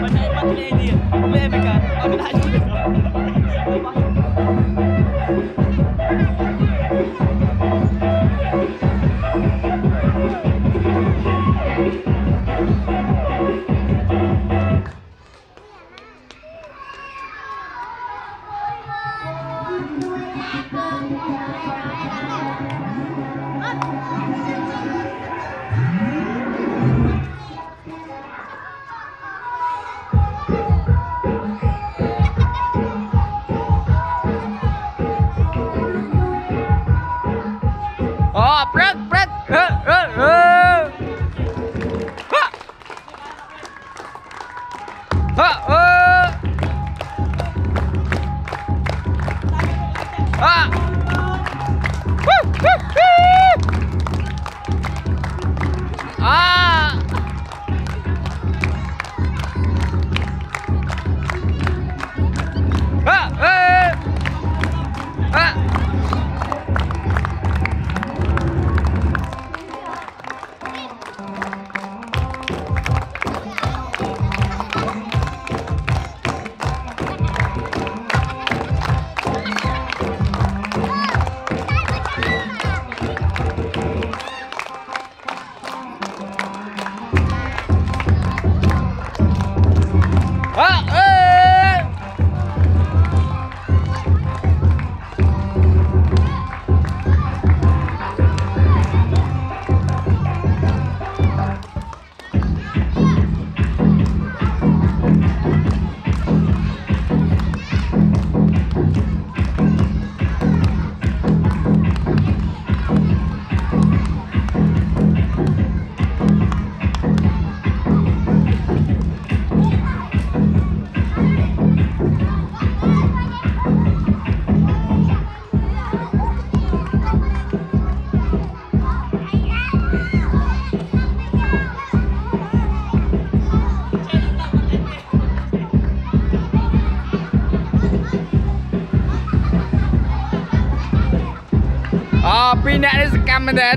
But I want to be here. Where am I going? I'm not sure. 啊啊。 អូពីរអ្នកនេះសកម្មមែនទេ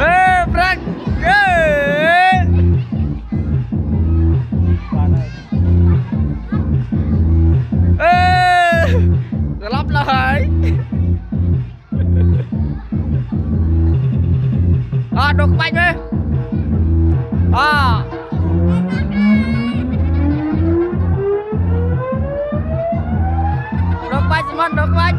អេប្រា mình được lên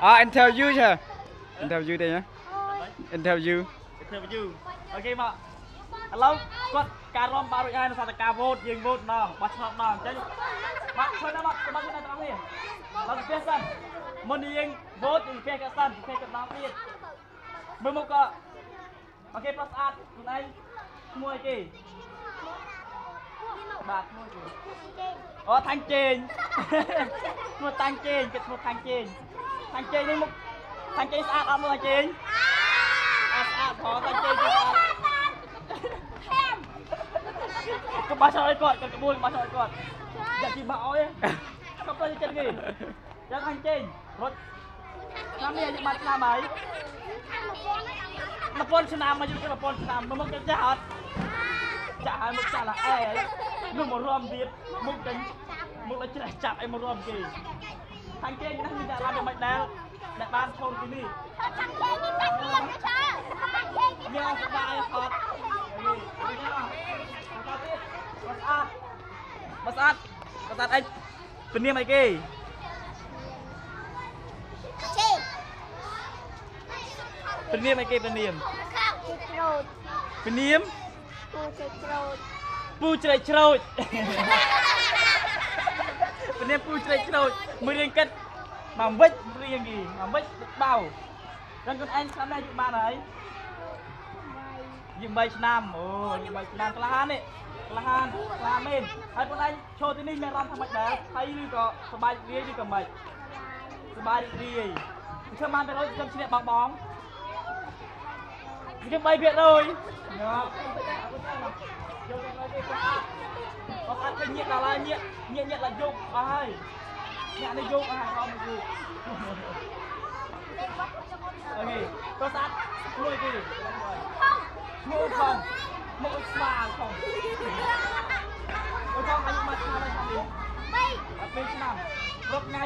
À, anh theo you chưa? Anh theo you đây nhé Anh theo you. Anh theo you. Ok mà. ឥឡូវគាត់ការរំបារួចហើយនៅសតការវោតយើងវោតម្ដងបោះឆ្នោតម្ដងអញ្ចឹងមកជួយដល់មកមកជួយដល់ត្រង់នេះដល់ស្ពះសិនមុននេះយើងវោតយើងស្ពះក៏សិនស្ពះក៏ដល់ទៀតមើលមុខក៏អូខេប្រុសស្អាតខ្លួនឯងឈ្មោះអីគេបាទឈ្មោះគេអូថាញ់ជេងឈ្មោះតាំងជេងគេឈ្មោះថាញ់ជេងថាញ់ជេងនេះមុខថាញ់ជេងស្អាតអត់មើលថាញ់ជេងស្អាតផងតែជើងជើងស្អាត កុំបាច់ឆ្លើយគាត់គាត់ក្បួនកុំបាច់ឆ្លើយគាត់យ៉ាជីបាក់អោយក៏ទៅចិត្តគេយ៉ាងអញចេញរត់ឆ្នាំនេះអាយុបានឆ្នាំហើយ1000ឆ្នាំមកយុទ្ធ1000ឆ្នាំមកមកចាស់អត់ចាស់ហើយមកចាស់ឡាអែនោះមករួមទៀតមុខចេញមុខដល់ជ្រះចាប់អីមករួមគេខាងគេណាមានតែឡានមិនដែលដែលបានឈរទីនេះញ៉ាំស្បាយអត់នេះនេះអត់ទៀតបាស្អាត បាស្អាតបាស្អាតអីពនាមអីគេពនាមអីគេពនាមពនាមពូជ្រែកជ្រោចពនាមពូជ្រែកជ្រោចមួយរៀងគិតមកវិចរៀងគីមកវិចបៅដល់ខ្លួនឯងឆ្នាំនេះអាយុបានហើយ យើង3ឆ្នាំអូយើង3ឆ្នាំក្លាហាននេះក្លាហានក្លាមែនហើយខ្លួនឯងឈរទីនេះមានអារម្មណ៍ថាម៉េចដែរហើយឬក៏សប្បាយរីករាយឬក៏ម៉េចសប្បាយរីករាយខ្ញុំបានទៅរយខ្ញុំឈ្នះបងបងខ្ញុំ3%ងាប់យកទៅគេស្អាតបងអត់ឃើញញាក់ដល់ហើយញាក់ញាក់ញាក់ដល់យកអស់ហើយញាក់នេះយកអស់ហើយអត់មកយកអូខេទៅស្អាតមួយគេ មកខំមកស្វាខំអូខំអាយុមកឆ្នាំហើយឆ្នាំនេះអត់ពេលឆ្នាំរកថ្ងៃ